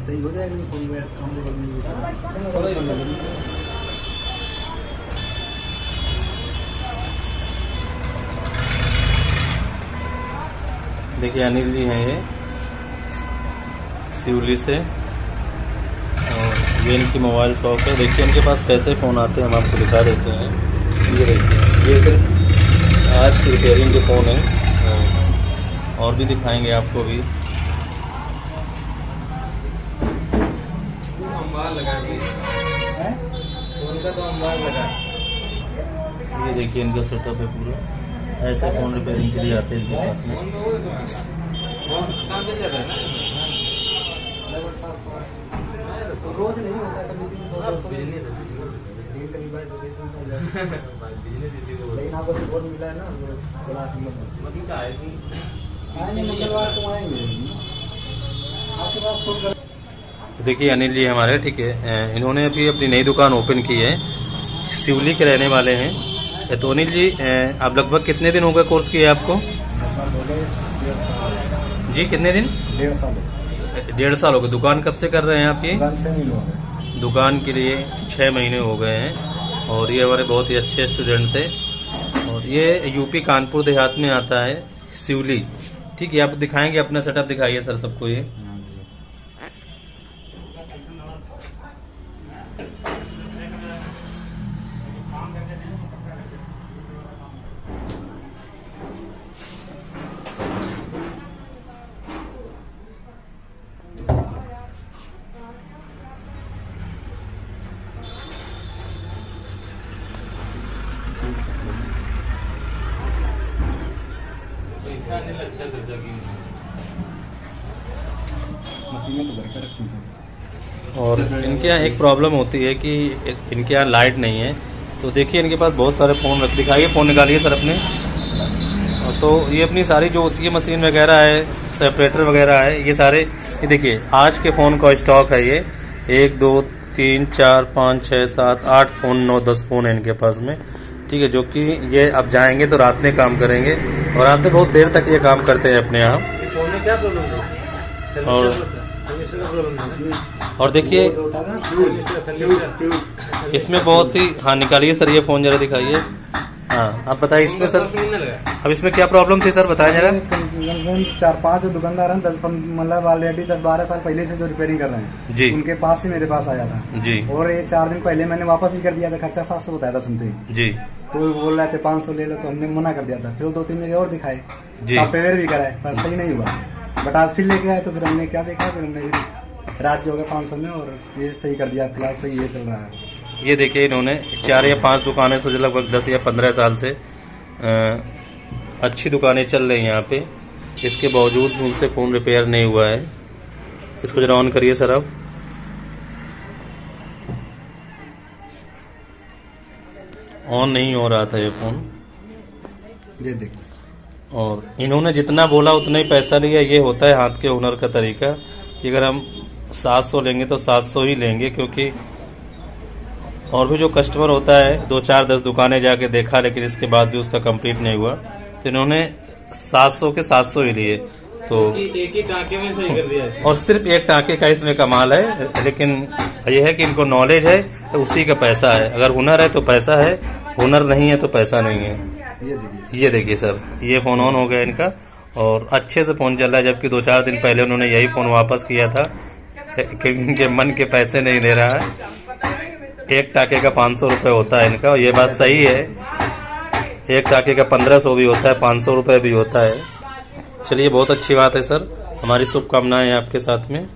सही हो जाएगा काम देखिए, अनिल जी हैं ये सिवली से, और ये इनकी मोबाइल शॉप है। देखिए इनके पास कैसे फ़ोन आते हैं, हम आपको दिखा देते हैं। ये देखिए। ये सिर्फ़ आज की रिपेयरिंग के फ़ोन है। और- भी दिखाएँगे आपको भी। का तो लगा ये देखिए इनका सेटअप है पूरा। ऐसे फ़ोन रिपेयरिंग के लिए आते हैं इनके पास में। तो है। रोज नहीं होता बाईस हो गई, इसमें हो। जाए। बिज़नेस इसी को लेकिन आपको रिपोर्ट मिला है ना वो बड़ा कीमत मतलब क्या आएँगे मंगलवार को आएँगे। आपके पास फ़ोन कर देखिए अनिल जी हमारे ठीक है इन्होंने अभी अपनी नई दुकान ओपन की है। सिवली के रहने वाले हैं। तो अनिल जी आप लगभग कितने दिन हो गए कोर्स किए आपको? जी कितने दिन? डेढ़ साल डेढ़ साल हो गए। दुकान कब से कर रहे हैं आप ये? दुकान के लिए छः महीने हो गए हैं और ये हमारे बहुत ही अच्छे स्टूडेंट थे। और ये यूपी कानपुर देहात में आता है सिवली ठीक है, आप दिखाएँगे, अपना सेटअप दिखाइए सर सबको ये पैसा नहीं अच्छा खर्चा की मशीनें तो घर पे रखी हैं और इनके यहाँ एक प्रॉब्लम होती है कि इनके यहाँ लाइट नहीं है। तो देखिए इनके पास बहुत सारे फ़ोन रख दिखाइए फ़ोन निकालिए सर अपने। तो ये अपनी सारी जो उसकी मशीन वगैरह है सेपरेटर वगैरह है ये सारे ये देखिए आज के फ़ोन का स्टॉक है ये। एक दो तीन चार पाँच छः सात आठ फ़ोन नौ दस फ़ोन है इनके पास में। ठीक है, जो कि ये अब जाएँगे तो रात में काम करेंगे और रात में बहुत देर तक ये काम करते हैं अपने यहाँ। और- और देखिए, इसमें बहुत ही हाँ निकालिए सर, ये फ़ोन जरा दिखाइए। हाँ आप बताइए इसमें सर। अब इसमें क्या प्रॉब्लम थी सर बताएँ जरा। चार पाँच दुकानदार हैं दस मतलब ऑलरेडी दस बारह साल पहले से जो रिपेयरिंग कर रहे हैं। जी। उनके पास से मेरे पास आया था। जी। और ये चार दिन पहले मैंने वापस भी कर दिया था खर्चा सात सौ बताया था समथिंग जी। तो बोल रहे थे पाँच सौ ले लो तो हमने मना कर दिया था। फिर दो तीन जगह और दिखाए। जी। सॉफ्टवेयर भी कराए पर सही नहीं हुआ। बट आज फिर लेके आए तो फिर हमने क्या देखा? फिर हमने रात जो हो गया पाँच सौ में और ये सही कर दिया। फ़िलहाल सही ये चल रहा है। ये देखिए इन्होंने चार या पाँच दुकानें सोचे लगभग दस या पंद्रह साल से। अ, अच्छी दुकानें चल रही हैं यहाँ पे। इसके बावजूद भी उनसे फ़ोन रिपेयर नहीं हुआ है। इसको जरा ऑन करिए सर आप। ऑन नहीं हो रहा था ये फ़ोन। ये देखो और इन्होंने जितना बोला उतना ही पैसा लिया। ये होता है हाथ के हुनर का तरीका कि अगर हम 700 लेंगे तो 700 ही लेंगे क्योंकि और भी जो कस्टमर होता है दो चार दस दुकानें जाके देखा लेकिन इसके बाद भी उसका कंप्लीट नहीं हुआ तो इन्होंने 700 के 700 ही लिए तो एक ही टाके में सही कर दिया और सिर्फ़ एक टाके का इसमें कमाल है लेकिन यह है कि इनको नॉलेज है तो उसी का पैसा है। अगर हुनर है तो पैसा है हुनर नहीं है तो पैसा नहीं है। ये देखिए। ये देखिए सर ये फ़ोन ऑन हो गया इनका और अच्छे से फ़ोन चल रहा है जबकि दो चार दिन पहले उन्होंने यही फ़ोन वापस किया था कि इनके मन के पैसे नहीं दे रहा है। एक टाके का पाँच सौ रुपये होता है इनका, ये बात सही है। एक टाके का पंद्रह सौ भी होता है, पाँच सौ रुपये भी होता है। चलिए, बहुत अच्छी बात है सर। हमारी शुभकामनाएँ आपके साथ में।